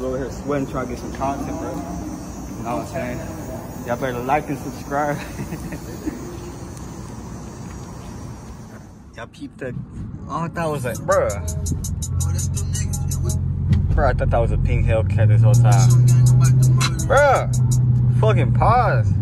Over here sweating, trying to get some content, bro. You know what I'm saying? Y'all better like and subscribe. Y'all peep that. Oh, I thought it was a, bruh. Bro, I thought that was a pink Hellcat this whole time. Bruh, fucking pause.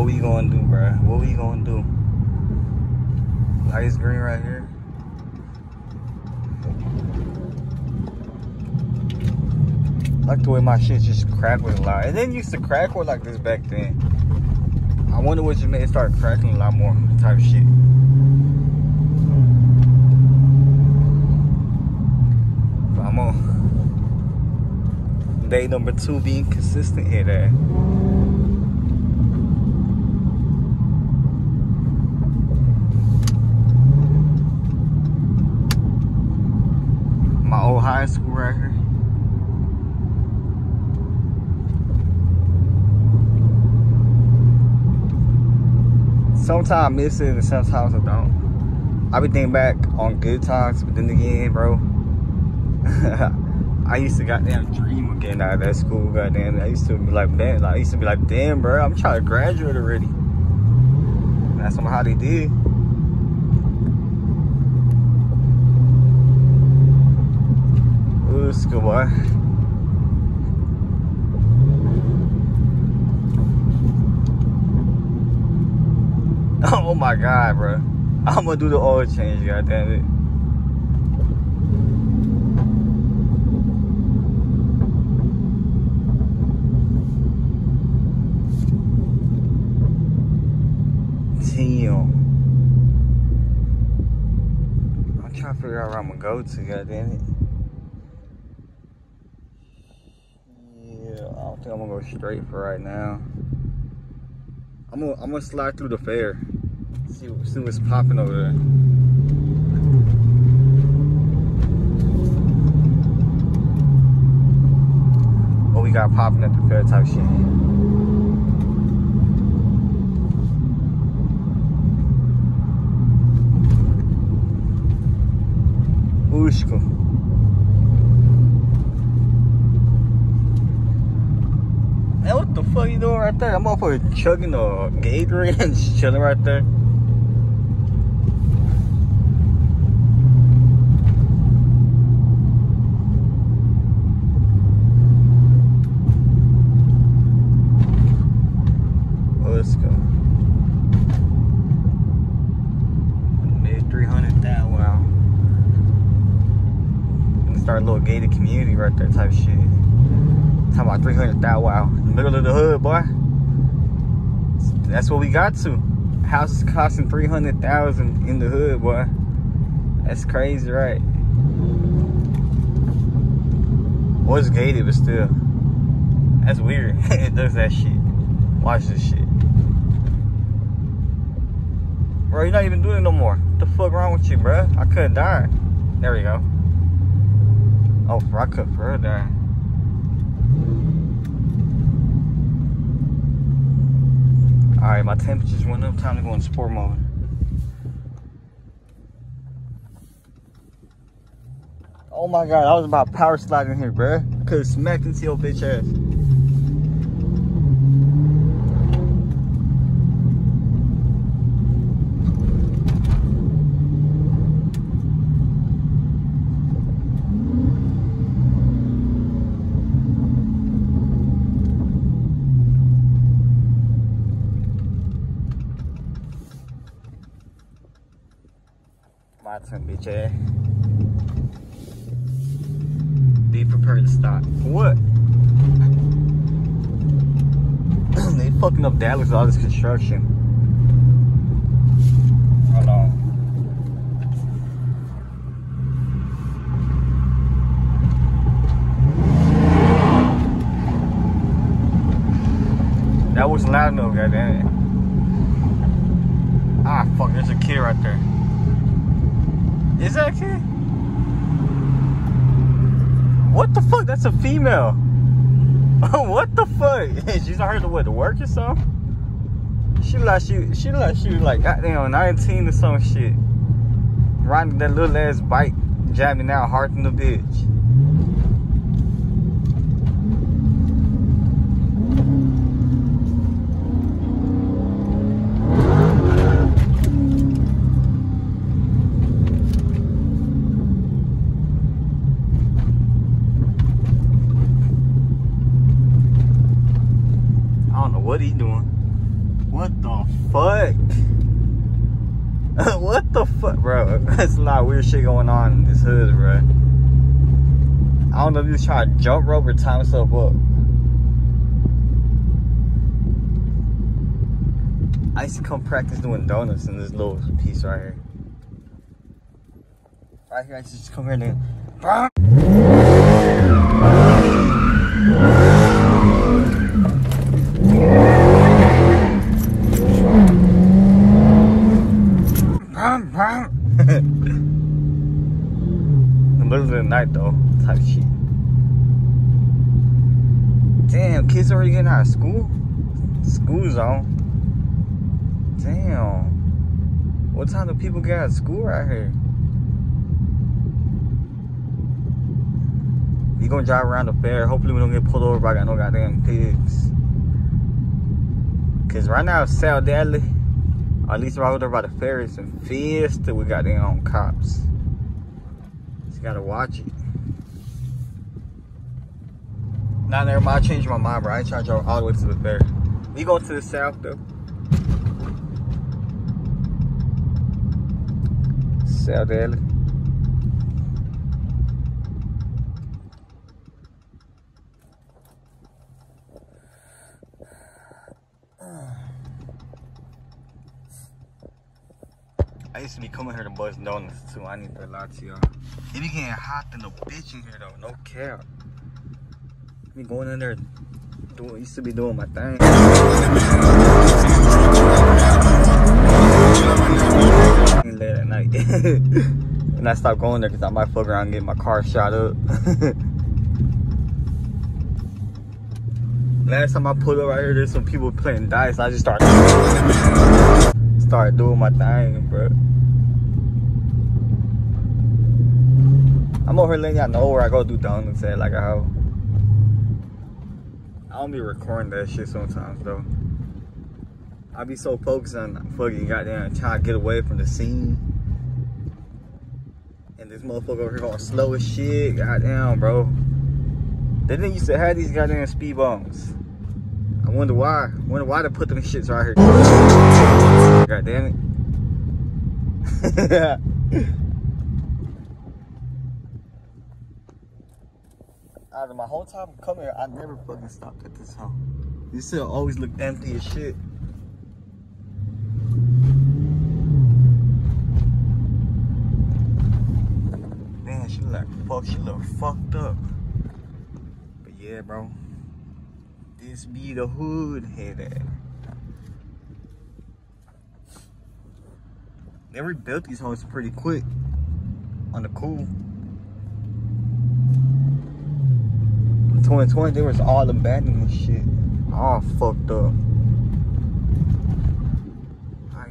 What we gonna do, bruh? What we gonna do? Ice green right here. I like the way my shit just crackling a lot. It didn't used to crack crackle like this back then. I wonder what just made it start cracking a lot more type shit. But I'm on day number two being consistent here there. My old high school right here. sometimes I miss it and sometimes I don't. I be thinking back on good times, but then again, bro, I used to goddamn dream of getting out of that school, goddamn. I used to be like, like, I used to be like, damn, bro, I'm trying to graduate already. And that's somehow they did. Oh my god, bro. I'm gonna do the oil change, god damn it. Damn. I'm trying to figure out where I'm gonna go to, god damn it. Yeah, I don't think I'm gonna go straight for right now. I'm gonna I'm gonna slide through the fair. See see what's popping over there. What we got popping at the fair type shit. Ushko. Man, what the fuck you doing right there? I'm off for chugging a Gatorade and just chilling right there. Oh, let's go. Mid 300 that wow. Start a little gated community right there type shit. Talking about 300 thou wow. Middle of the hood, boy. That's what we got to. Houses costing 300,000 in the hood, boy. That's crazy, right? Was gated, but still. That's weird. it does that shit. Watch this shit. Bro, you're not even doing it no more. What the fuck wrong with you, bro? I could have died. There we go. Oh, I could for her die. Alright, my temperatures went up. Time to go in sport mode. Oh my god, I was about power sliding here, bruh. I could have smacked into your bitch ass. Ass. Be prepared to stop. What? they fucking up Dallas with all this construction. Hold on. That wasn't loud enough, goddamn it. Ah, fuck, there's a kid right there. Is that kid? What the fuck? That's a female. what the fuck? She's not here to what, to work or something? She like she she like she was like goddamn 19 or some shit. Riding that little ass bike, jamming out hard in the bitch. Shit going on in this hood, bro. I don't know if he's try to jump rope or tie himself up. I used to come practice doing donuts in this little piece right here. Right here, I used to just come here and then. Brum, brum. In the middle of the night though, type shit. Already getting out of school? School's on. Damn. What time do people get out of school right here? We gonna drive around the fair. Hopefully we don't get pulled over by no goddamn pigs. Cause right now it's South Deadly. At least right over by the ferries and fist till we got their own cops. Just gotta watch it. Now never mind, I changed my mind, bro. I ain't trying to drive all the way to the fair. We go to the south though. South Deadly. I used to be coming here to buzz donuts too. I need to lie to y'all. It be getting hot in the bitch in here though, no cap. Going in there doing used to be doing my thing. Late at night. and I stopped going there because I might fuck around and get my car shot up. Last time I pulled up right here, there's some people playing dice. I just started start doing my thing, bro. I'm over here letting y'all know where I go do donuts at, like i how I don't be recording that shit sometimes though. I be so focused on fucking goddamn trying to get away from the scene. And this motherfucker over here going slow as shit. Goddamn, bro. They didn't used to have these goddamn speed bumps. I wonder why. I wonder why they put them shits right here. God damn it. Out of my whole time coming here, I never fucking stopped at this house. This shit always looked empty as shit. Man, she look like fuck. She look fucked up. But yeah, bro. This be the hood headed. They rebuilt these homes pretty quick on the cool. In 2020, they was all abandoned and shit. All fucked up.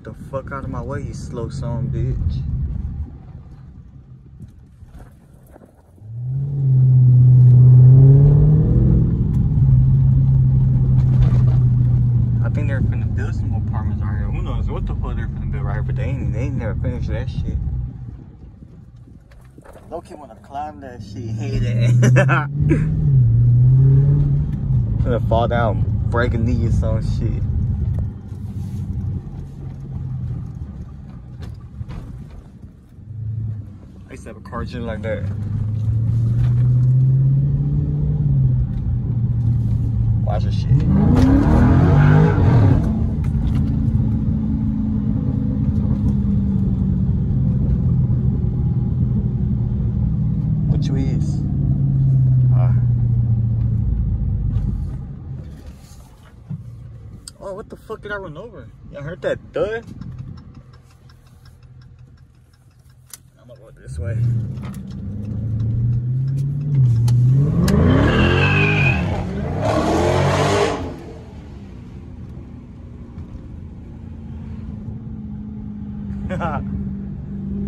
Get the fuck out of my way, you slow song bitch. I think they're finna build some apartments right here. Who knows what the fuck they're finna build right here, but they ain't, they ain't never finished that shit. No kid wanna climb that shit, hate it. Finna fall down, break a knee or some shit. I used to have a car just like that. Watch this shit. got run over. Y'all heard that thud? I'm gonna go this way.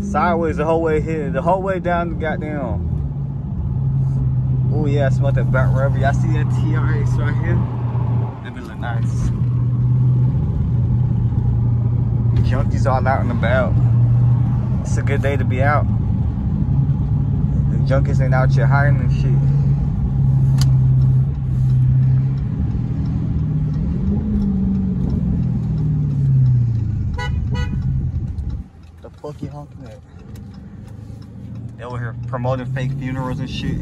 Sideways the whole way here, the whole way down the goddamn. Oh yeah, I smell that back rubber. Y'all see that TRX right here? That be look nice. Junkies all out and about. It's a good day to be out. The junkies ain't out here hiding and shit. The fuck you honking at? They over here promoting fake funerals and shit.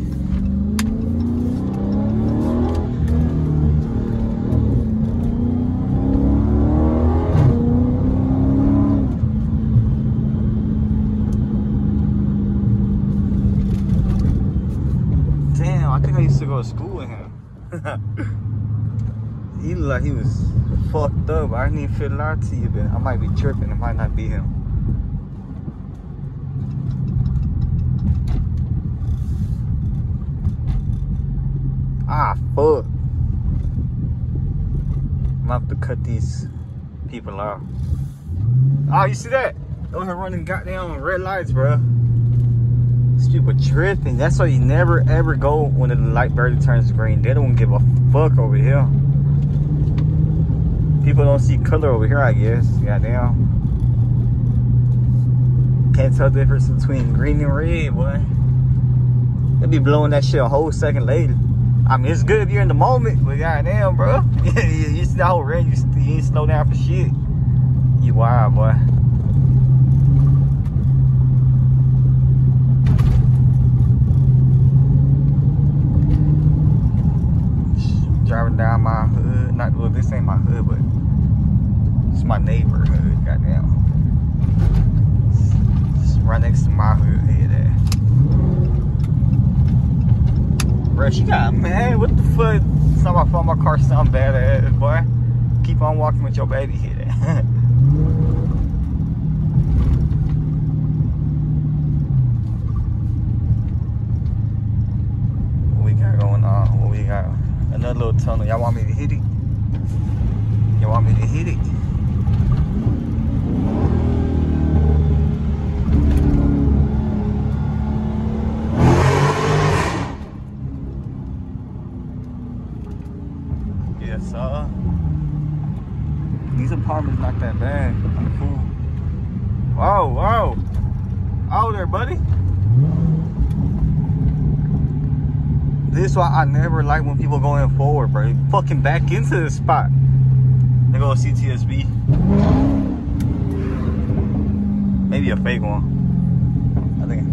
Damn, I think I used to go to school with him. He he was fucked up. I didn't even feel lie to you, but I might be tripping. It might not be him. Ah, fuck. I'm gonna have to cut these people off. Oh, you see that? Over here running goddamn red lights, bro. These people tripping. That's why you never ever go when the light barely turns green. They don't give a fuck over here. People don't see color over here, I guess. Goddamn. Can't tell the difference between green and red, boy. They be blowing that shit a whole second later. I mean, it's good if you're in the moment, but goddamn, bro. you see the whole red, you, you ain't slow down for shit. You wild, boy. Driving down my hood. Not well, this ain't my hood, but it's my neighborhood. Goddamn. It's right next to my hood. Here, there. Bro, she got mad. What the fuck? It's not my fault. My car sound bad ass, boy. Keep on walking with your baby? We got? Another little tunnel. Y'all want me to hit it? Y'all want me to hit it? Yes, sir. These apartments not that bad. I'm cool. Whoa, whoa. Oh there, buddy. This is why I never like when people go in forward, bro. You fucking back into the spot. They go CTS-V. Maybe a fake one. I think.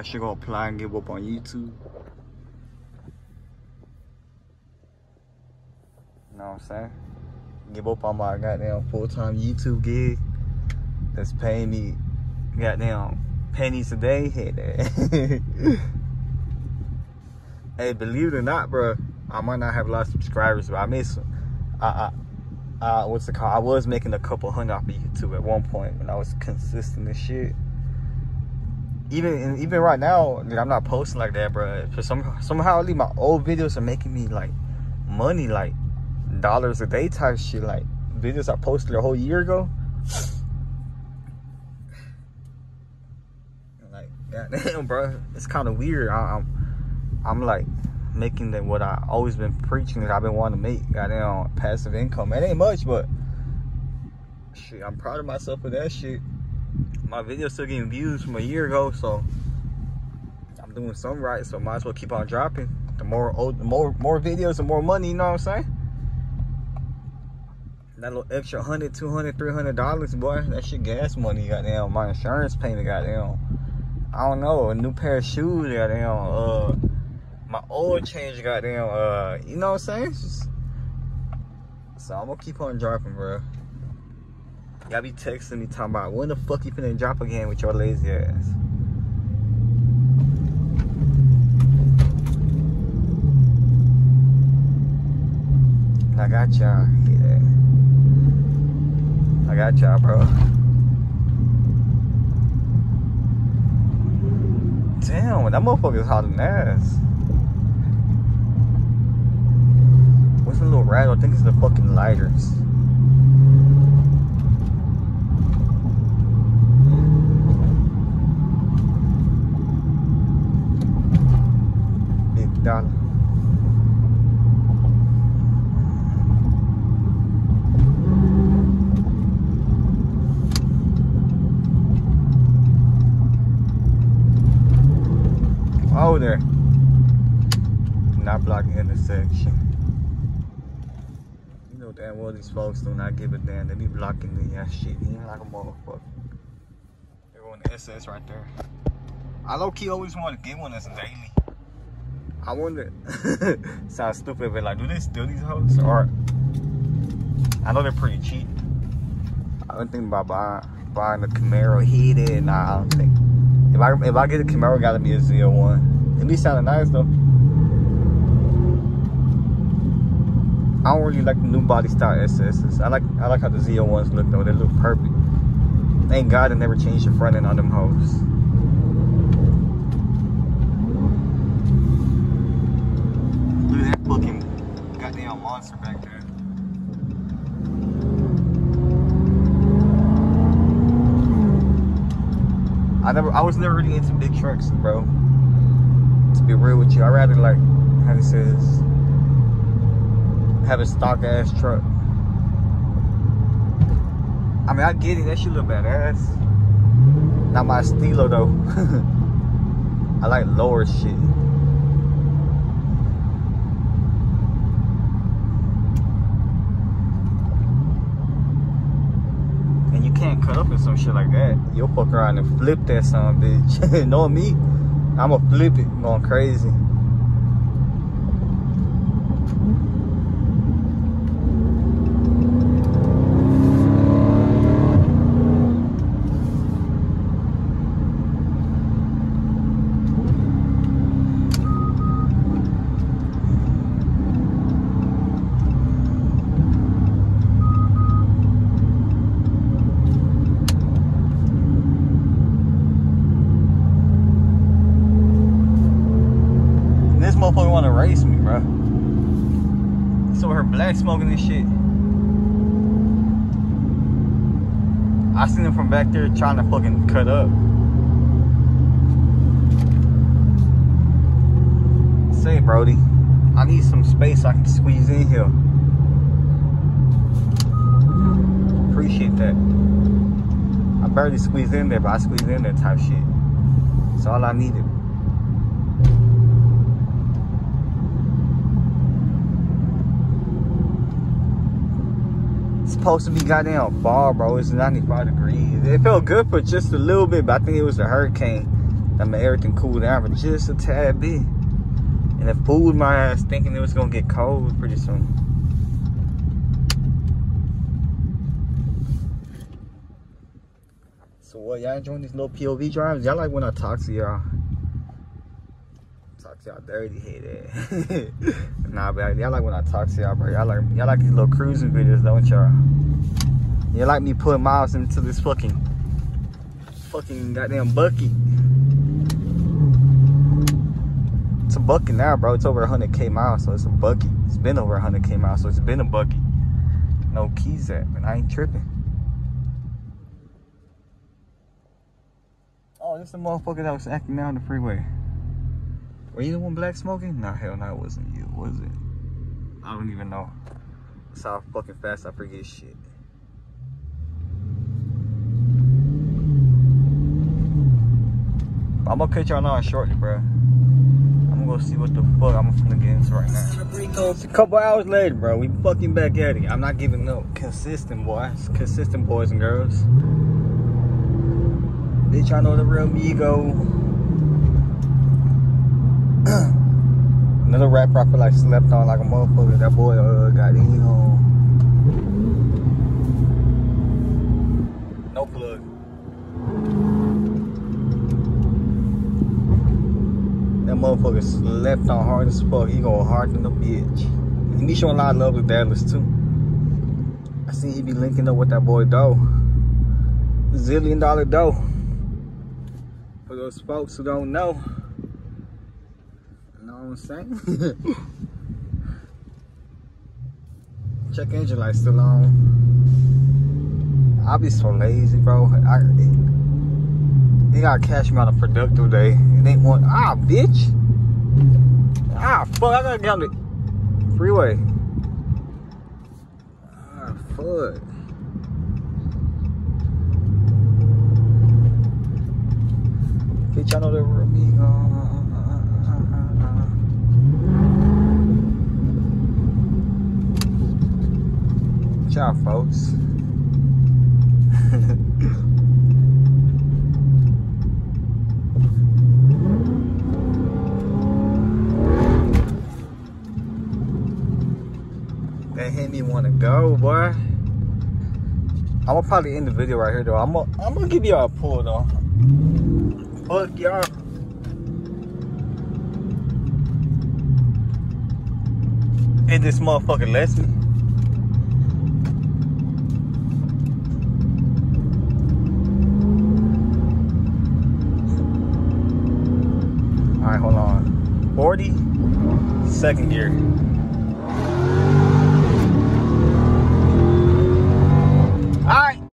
Yeah, I think I should go apply and give up on YouTube. You know what I'm saying? Give up on my goddamn full-time YouTube gig that's paying me goddamn pennies a day. Hey, believe it or not, bro, I might not have a lot of subscribers, but I some. I, I, uh, what's the call? I was making a couple hundred off of YouTube at one point when I was consistent and shit. Even even right now, dude, I'm not posting like that, bro. For some somehow, least my old videos are making me like money, like dollars a day type shit. Like videos I posted a whole year ago. Like goddamn, bro, it's kind of weird. I, I'm I'm like making the what I always been preaching that I've been wanting to make. Goddamn passive income. It ain't much, but shit, I'm proud of myself for that shit. My video's still getting views from a year ago, so I'm doing something right. So might as well keep on dropping. The more old, the more more videos, the more money. You know what I'm saying? That little extra 100 200 300 dollars, boy. That shit gas money. Goddamn, my insurance payment. Goddamn. I don't know, a new pair of shoes. Goddamn. Uh, my oil change. Goddamn. Uh, you know what I'm saying? Just, so I'm gonna keep on dropping, bro. Y'all be texting me talking about when the fuck you finna drop again with your lazy ass. I got y'all. Yeah. I got y'all, bro. Damn, that motherfucker's hot and ass. What's the little rattle? I think it's the fucking lighters. Dollar. Oh, there. Not blocking intersection. You know damn well these folks do not give a damn. They be blocking the ass shit. Ain't like a motherfucker. They're on the SS right there. I low key always want to get one that's daily. I wonder. sounds stupid, but like, do they steal these hoes? Or I know they're pretty cheap. I don't think about buying buying a Camaro heated. Nah, I don't think. If I if I get a Camaro, gotta be a ZL1. It be sounding nice though. I don't really like the new body style SS's. I like I like how the ZL1s look though. They look perfect. Thank God they never changed the front end on them hoes. Look at that fucking goddamn back there. I never I was never really into big trucks, bro. To be real with you. I rather like how it says have a stock ass truck. I mean I get it, that shit look badass. Not my stilo though. I like lower shit. Can't cut up in some shit like that. You'll fuck around and flip that son bitch. Knowing me, I'ma flip it going crazy. This motherfucker wanna race me, bro. Black smoking this shit. I seen him from back there trying to fucking cut up. Say, Brody, I need some space I can squeeze in here. Appreciate that. I barely squeezed in there, but I squeezed in there type shit. That's all I needed. It's supposed to be goddamn fall, bro. It's 95 degrees. It felt good for just a little bit, but I think it was a hurricane that made everything cool down for just a tad bit. And it fooled my ass thinking it was gonna get cold pretty soon. So what, y'all enjoying these little POV drives? Y'all like when I talk to y'all? To y'all dirty head Nah, but y'all like when I talk to y'all, bro. Y'all like y'all like these little cruising videos, don't y'all? You like me putting miles into this fucking fucking goddamn bucket. It's a bucket now, bro. It's over 100k miles, so it's a bucket. It's been over 100k miles, so it's been a bucket. No keys at, but I ain't tripping. Oh, this the motherfucker that was acting down the freeway. Were you the one black smoking? Nah, hell no, it wasn't you, was it? I don't even know. That's how fucking fast I forget shit. I'm gonna catch y'all on shortly, bro. I'm gonna go see what the fuck I'm gonna get into right now. It's a couple hours later, bro. We fucking back at it. I'm not giving up. Consistent, boys. Consistent boys and girls. Bitch, I know the real Migo. Another rapper I feel like slept on like a motherfucker. That boy uh, got in on. No plug. That motherfucker slept on hard as fuck. He go hard than a bitch. And He showing a lot of love with Dallas too. I see he be linking up with that boy Doe. Zillion dollar Doe. For those folks who don't know. I'm saying? Check engine light still on. I'll be so lazy, bro. I, they gotta catch me on a productive day. And they want, ah, bitch. Ah, fuck, I gotta get on the freeway. Ah, fuck. Bitch, I know they were me. Watch out, folks. that hit me want to go, boy. I'm gonna probably end the video right here, though. I'm gonna, I'm gonna give y'all a pull, though. Fuck y'all. And this motherfucker lets me. All right, hold on. 40, second gear.